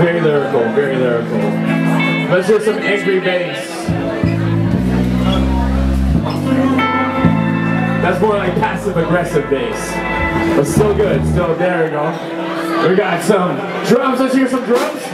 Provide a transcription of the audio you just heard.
Very lyrical, very lyrical. Let's hear some angry bass. That's more like passive aggressive bass. But still good, still, there we go. We got some drums, let's hear some drums.